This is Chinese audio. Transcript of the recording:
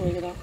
我一知道